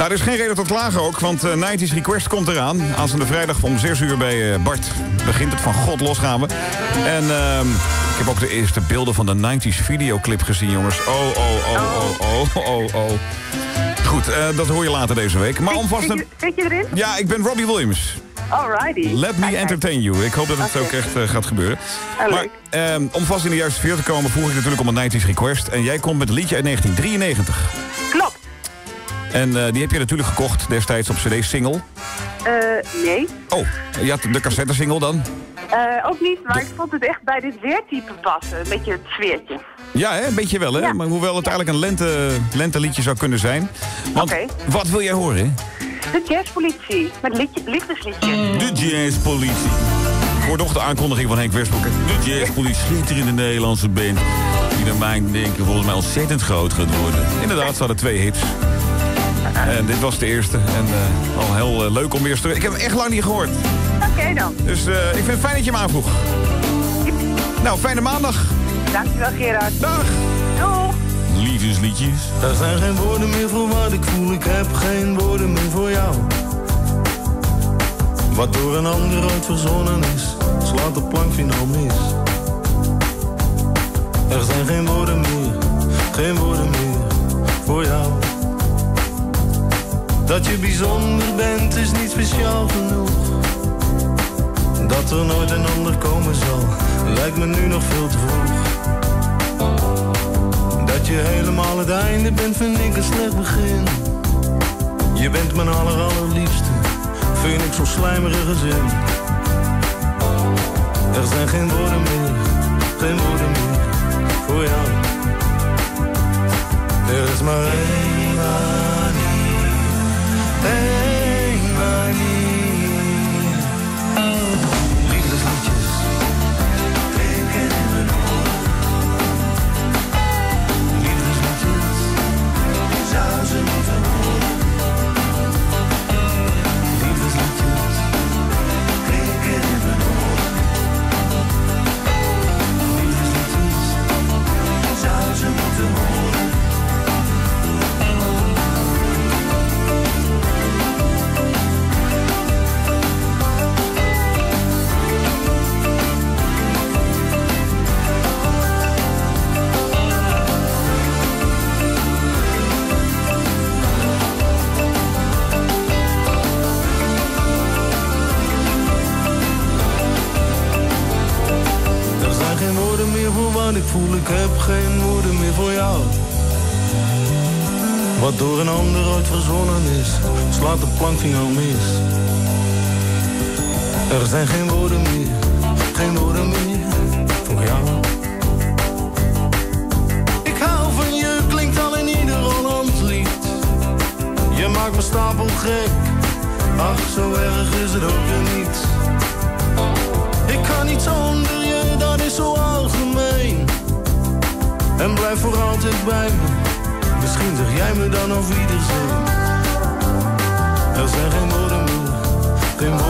Nou, er is geen reden tot klagen ook, want uh, 90s Request komt eraan. Aanstaande vrijdag om 6 uur bij uh, Bart begint het van God los gaan we. En uh, ik heb ook de eerste beelden van de 90s videoclip gezien, jongens. Oh, oh, oh, oh, oh, oh, oh. Goed, uh, dat hoor je later deze week. Maar om vast een... Zit je erin? Ja, ik ben Robbie Williams. Alrighty. Let me entertain you. Ik hoop dat het okay. ook echt uh, gaat gebeuren. Oh, maar um, om vast in de juiste sfeer te komen... vroeg ik natuurlijk om een 90s request. En jij komt met een liedje uit 1993. En uh, die heb je natuurlijk gekocht destijds op cd-single. Uh, nee. Oh, je had de cassette-single dan? Uh, ook niet, maar de... ik vond het echt bij dit weertype passen. Een beetje het sfeertje. Ja, hè? een beetje wel, hè? Ja. Maar hoewel het eigenlijk een lente, lenteliedje zou kunnen zijn. Want okay. wat wil jij horen? De jazzpolitie, met liedje, liefdesliedje. De jazzpolitie. Voor nog de aankondiging van Henk Westbroek. De jazzpolitie schitterende Nederlandse band. Die naar mijn denken volgens mij ontzettend groot gaat worden. Inderdaad, ze hadden twee hits. En dit was de eerste. En uh, al heel uh, leuk om weer terug. Ik heb hem echt lang niet gehoord. Oké okay, dan. Dus uh, ik vind het fijn dat je hem aanvroeg. Nou, fijne maandag. Dankjewel Gerard. Dag. Doeg. Liefdesliedjes. Er zijn geen woorden meer voor wat ik voel. Ik heb geen woorden meer voor jou. Wat door een ander ooit verzonnen is, slaat de plank finaal mis. Er zijn geen woorden meer, geen woorden meer voor jou. Dat je bijzonder bent is niet speciaal genoeg. Dat er nooit een ander komen zal, lijkt me nu nog veel te vroeg. Dat je helemaal het einde bent, vind ik een slecht begin. Je bent mijn aller allerliefste, vind ik zo'n slijmerige zin. Er zijn geen woorden meer, geen woorden wat ik voel, ik heb geen woorden meer voor jou. Wat door een ander ooit verzonnen is, slaat de plankvinger mis. Er zijn geen woorden meer, geen woorden meer voor jou. Ik hou van je, klinkt al in ieder Hollands lied. Je maakt me stapel gek, ach zo erg is het ook weer niet. Ik kan niet zonder je, dat is zo. En blijf voor altijd bij me. Misschien zeg jij me dan of iedereen. Er zijn geen woorden meer,